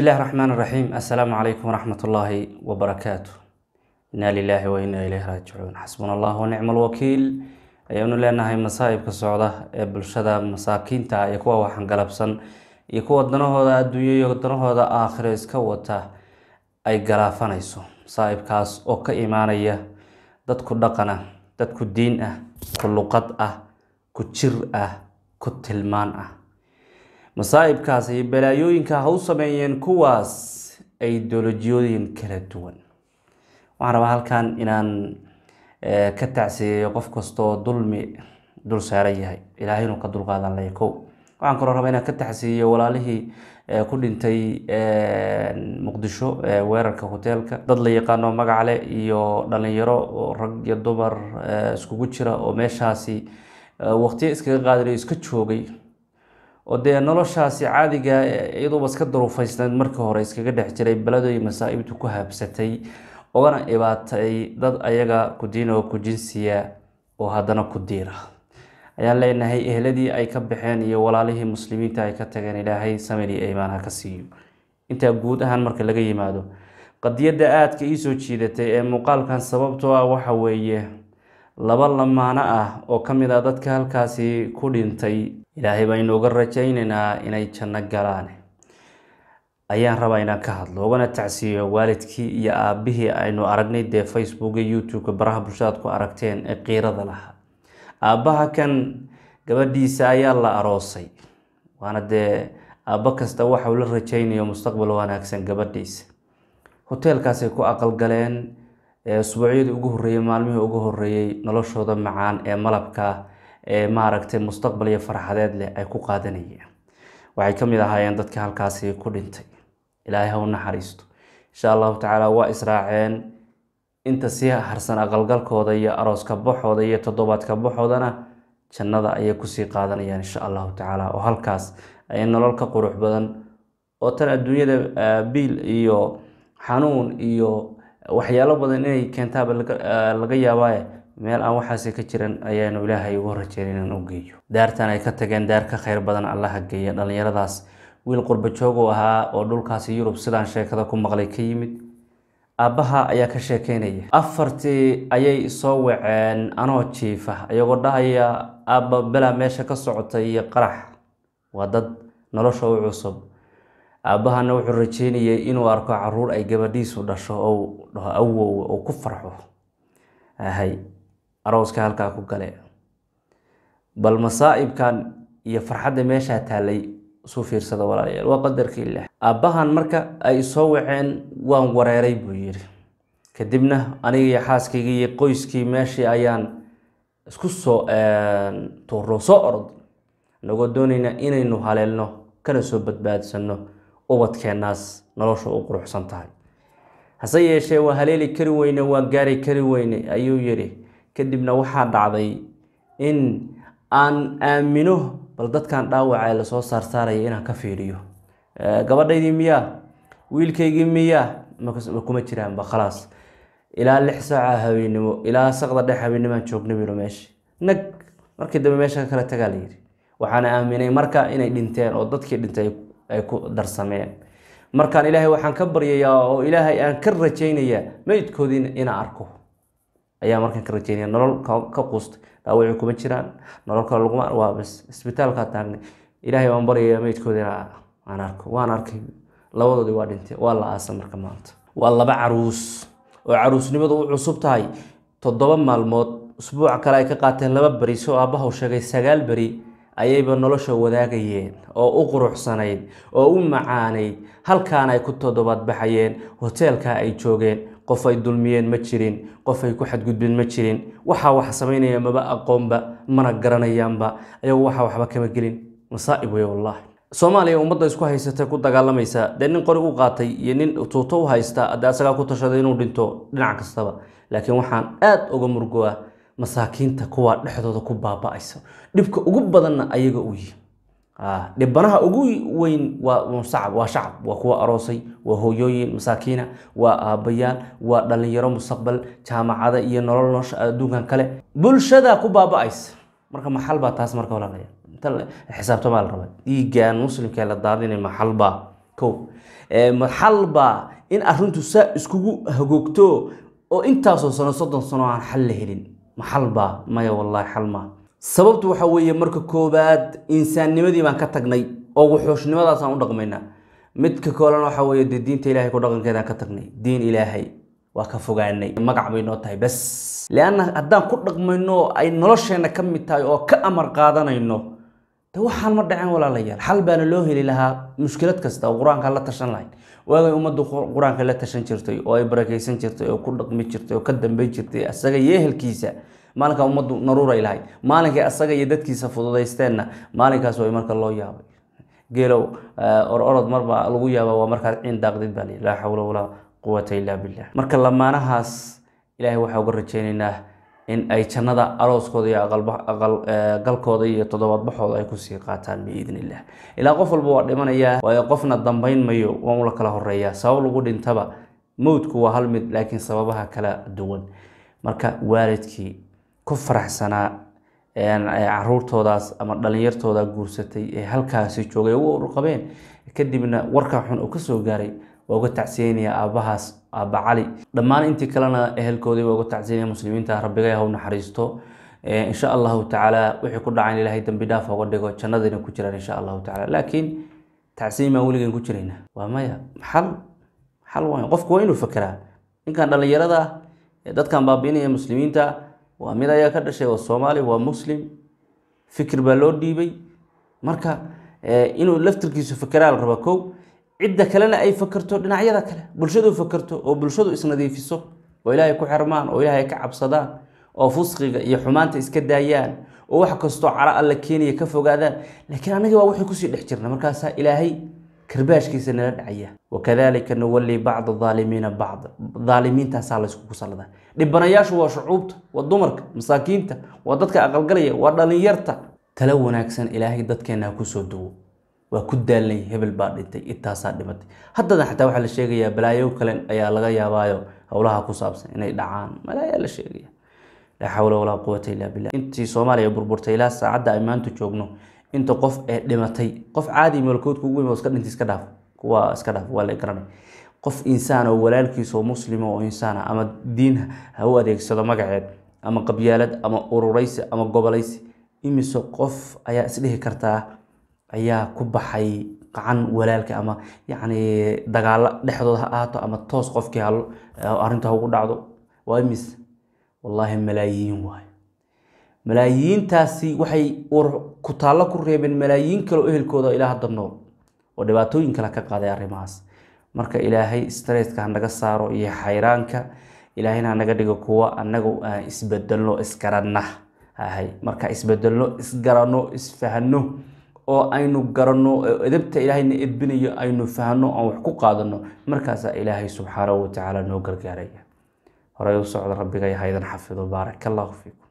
illaahi raxmaan raxiim assalaamu calaykum waraxmat ullaahi wabarakaatu inaa lilaahi wa inaa ileyhi raajicuun xasbuna allah wanicma alwakiil ayaanu leenahay masaa'ibka socda ee bulshada masaakiinta iyo kuwa waxangalabsan iyo kuwa danahooda adduunyo iyo danahooda aakhiro iska wata ay galaafanayso. Masaa'ibkaas oo ka imaanaya dad ku dhaqan ah dad ku diin ah ku luqad ah ku jir ah ku tilmaan ah masaa'ibkaas iyo balaayooyinka ha u sameeyeen kuwaas ideolojiyooyin kala duwan. Waxaan rabaa halkan inaan ka tacsiyeeyo qof kastaoo dulmi dul saaran yahay. Ilaahay inuu ka dulqaadan laya kow. Waxaan kaloo rabaa inaan ka tacsiyeeyo walaalihii ku dhintay muqdisho weerarka hoteelka. Dad la yaqaano magacle iyo dhalinyaro rag iyo dumar iskugu jira oo meeshaasi waqtiyo iskaga qaadinayo iska joogay oo dee noloshaasi caadiga iyaduuba iska daruufaysnayd markii hore iskaga dhex jiray beladoy masaa'ibtu ku haabsatay ogana ibaatay dad ayaga ku diin oo ku jinsiya oo haddana ku diira. Ayaan leenahay ehladii ay ka baxeen iyo walaalihii muslimiinta ay ka tageen ilaahay samir iyo iimaan ha ka siiyo. Intaa guud ahaan marka laga yimaado qadiyadda aadka iisoo jiidatay ee muuqaalkan sababtoo ah waxa weeye laba lamaano ah oo ka mid ah dadka halkaasi ku dhintay ilaahay baa inooga rajaynaynaa inay janno galaan. Ayaan rabaa inaan ka hadlo ugana tacsiiyo waalidkii iyo aabihii aynu aragnay dee facebook iyo youtube-ka baraha bulshadaad ku aragteen ee qiirada lahaa. Aabbaha kan gabadhiisa ayaa la aroosay waana dee aabbo kasta waxauu la rajaynayo mustaqbal wanaagsan gabadhiisa hoteelkaasay ku aqalgaleen usbuucyadii ugu horreeyey maalmihii ugu horreeyey noloshooda macaan ee malabka maaragtay mustaqbal iyo farxadeed leh ay ku qaadanayeen. Waxay ka mid ahaayeen dadka halkaasi ku dhintay. Ilaahay ha naxariisto. Insha allahu tacaala waa israaceen inta sii harsan aqalgalkooda iyo arooska baxooda iyo toddobaadka baxoodana jannada ayay ku sii qaadanayaan insha allahu tacaala oo halkaas ay nolol ka qurux badan oo tan adduunyada biil iyo xanuun iyo waxyaalo badan inay keentaaba laga yaabaaye meel aan waxaasi ka jiran ayaanu ilaahay ugu rajeyn inaan u geeyo. Daartan ay ka tageen daar ka khayr badan allaha geeya. Dhallinyaradaas wiil qurba jooguu ahaa oo dhulkaasi yurub sidaan sheekada ku maqlay ka yimid. Aabbaha ayaa ka sheekeynaya. Afartii ayay soo waceen anoo jiifa iyagoo dhahaya aabba belaa meesha ka socotay iyo qarax. Waa dad nolosha u cusub. Aabbahana wuxuu rajeynayay inuu arko carruur ay gabadhiisu dhasho ou dhaho awow oo ku farxo. Ahay arooska halkaa ku gale bal masaa'ibkan iyo farxadda meeshaa taalay isu fiirsada walaalayaal. Waa qadarka ilaah aabbahan marka ay soo waceen waan wareeray buu yidhi. Kadibna aniga iyo xaaskayga iyo qoyskii meeshii ayaan isku soo tuurno soo orod. Inagoo doonayna inaynu haleelno kana soo badbaadsano ubadkeennaas nolosha u quruxsan tahay. Hase yeeshee waa haleeli kari weyne waa gaari kari weyne ayuu yidhi kadibna waxaa dhacday in aan aamino bal dadkan dhaawaca la soo saarsaaraya inaan ka fiiriyo. Gabadhaydii miyaa wiilkaygii miyaa kuma jiraanba khalaas. Ilaa lix saaca habeennimo ilaa saqda dhex habeenimaan joogna biro meesha nag markii dambe meesha kala tagaa la yidhi. Waxaana aaminay marka inay dhinteen oo dadkii dhintay ay ku darsameen markaan ilaahay waxaan ka baryayaa oo ilaahay aan ka rajaynayaa meydkoodii inaan arko ayaa markaan ka rajeynaya nolol ka quustay. Dhaawacii kuma jiraan. Nolol laguma waa bas isbitaalkaa taagnay. Ilaahay waan baryayaa meydkoodina aan arko. Waan arkay. Labadoodii waa dhintay. Waa la aasa marka maanta. Waa laba caruus. Oo caruusnimadu u cusub tahay. Toddoba maalmood usbuuca kale ay ka qaateen laba beri soo aabbaha u sheegay sagaal beri ayayba nolosha wadaagayeen oo u quruxsanayd oo u macaanayd. Halkaana ay ku toddobaad baxayeen hoteelka ay joogeen qof ay dulmiyeen ma jirin qof ay ku xadgudbeen ma jirin. Waxaa wax samaynaya maba aqoonba mana garanayaanba. Ayagu waxa waxba kama gelin. Masaa'ib wey wallaahi. Soomaaliya ummadda isku haysatay ku dagaalamaysa dee nin qori u qaatay iyo nin tuuto u haysta haddii asagaa ku tashaday inuu dhinto dhinac kastaba. Laakiin waxaan aada uga murgoa masaakiinta kuwa dhexdooda ku baaba-aysa. Dhibka ugu badanna ayaga u yihi dhibanaha ugu weyn waa shacab waa shacab kuwa aroosay waa hooyooyin masaakiina waa aabbayaal waa dhalinyaro mustaqbal jaamacada iyo nolol nolosha adduunkan kale. Bulshada ku baaba-aysa. Marka maxal baa taas marka walaalaya xisaabtamaa la rabaa. Dhiigan muslimkee la daadinay maxal baa. Kow xal baa in arrintu saa iskugu hagoogto oo intaasoo sano soddon sano aan xal la helin. Ma xal baa maya wallaahi xal maa sababtu waxa weeye marka koobaad insaannimadii baan ka tagnay oo wuxuushnimadaasaan u dhaqmaynaa midka koolena waxa weeye dee diinta ilaahay ku dhaqankeedaan ka tagnay. Diin ilaahay waa ka fogaanay. Magac bay noo tahay bas leanna haddaan ku dhaqmayno ay nolosheenna ka mid tahay oo ka amar qaadanayno de waxaan ma dhaceen walaalayaal. Xal baana loo heli lahaa mushkilad kasta oo qur'aanka la tashan lahayd waagay ummaddu qur'aanka la tashan jirtay oo ay barakaysan jirtay oo ku dhaqmi jirtay oo ka dambeyn jirtay asaga iyo ehelkiisa maalinkaa ummaddu naruuray lahayd maalinkay asaga iyo dadkiisa fududaysteenna maalinkaas way marka loo yaabay. Geelow or orod lagu yaaba waa markaad ciin daaqdid baa laa xawla walaa quwata illaa billah marka lamaanahaas ilaahay waxaa uga rajaynaynaa in ay jannada arooskooda iyo aqalgalkooda iyo toddobaadbaxooda ay ku sii qaataan biidn illah ilaa qof walba waa dhimanayaa waayo qofna dambayn mayo waa ula kala horeeyaa sabab lagu dhintaba mowdku waa hal mid laakiin sababaha kala duwan. Marka waalidkii ku faraxsanaa caruurtoodaas ama dhalinyartooda guursatay ee halkaasi joogay ugu urqabeen. Kadibna warkaa xun uu ka soo gaaray waa uga tacsiyeynaya aabbahaas aabba cali. Dhammaan intii kalena ehelkoodii waa uga tacsiyenaya muslimiinta rabbigay ha u naxariisto insha allahu tacaala wixii ku dhacayn ilaahay dambi dhaaf uga dhigo jannadayna ku jiraan insha allahu tacaala. Laakiin tacsiyin baan weligan ku jirayna. Waa maya xal xal waay qofku waa inuu fekeraa ninkan dhallinyarada dadkan baabiinaya muslimiinta waa mid ayaa ka dhashay oo soomaali waa muslim fikir baa loo dhiibay. Marka inuu laftirkiisu fekeraa la raba kow cidda kalena ay fakerto dhinacyada kale bulshadu fakerto oo bulshadu isnadiifiso oo ilaahay ku xirmaan oo ilaahay ka cabsadaan oo fusqiga iyo xumaanta iska daayaan oo wax kastoo cara alla keenaya ka fogaadaan. Laakiin anaga waa waxay ku sii dhex jirna markaasaa ilaahay karbaashkiisa nala dhacaya. Wakadalika nuwalli bacda aalimiina bacd aalimiintaasaa layskugu salladaa dhibanayaashu waa shucuubta waa dumarka masaakiinta waa dadka aqalgalaya waa dhalinyarta. Tala wanaagsan ilaahay dadkeena ha ku soo duwo. Waa ku daalnay hebel baa dhintay intaasaa dhimatay. Haddadan xataa waxaa la sheegayaa balaayo kale ayaa laga yaabaayo howlaha ku saabsan inay dhacaan. Malaayaa la sheegaya laa xawla walaa quwata illaa billah intii soomaaliya burburtay ilaa saacadda ay maanta joogno inta qof ee dhimatay qof caadi meelkoodka ugu yimi iska dhintay iska dhaaf. Kuwa iska dhaaf waa la garanay qof insaan oo walaalkiisa oo muslima oo insaana ama diin ha u adeegsado magaceed ama qabyaalad ama ururaysi ama gobolaysi imise qof ayaa isdhihi kartaa ayaa ku baxay qacan walaalka ama yacni dagaalo dhexdooda ha ahaato ama toos qofkii arrinta ha ugu dhacdo. Waa imis wallaahi malaayiin waayo. Malaayiintaasi waxay ku taallo ku reebeen malaayiin kale oo ehelkooda ilaa hadda nool oo dhibaatooyin kale ka qaaday arrimahaas marka ilaahay stresska hanaga saaro iyo xayraanka ilaahayna hanaga dhigo kuwa anagu aan isbedelno isgaranna ahay marka isbedelno isgaranno isfahano oo aynu garanno edabta ilaahayna edbinayo aynu fahno aan wax ku qaadano markaasaa ilaahay subxaanahu watacaala noo gargaaraya. Horey u socda rabbiga haydan xafido baarak allahu fiikum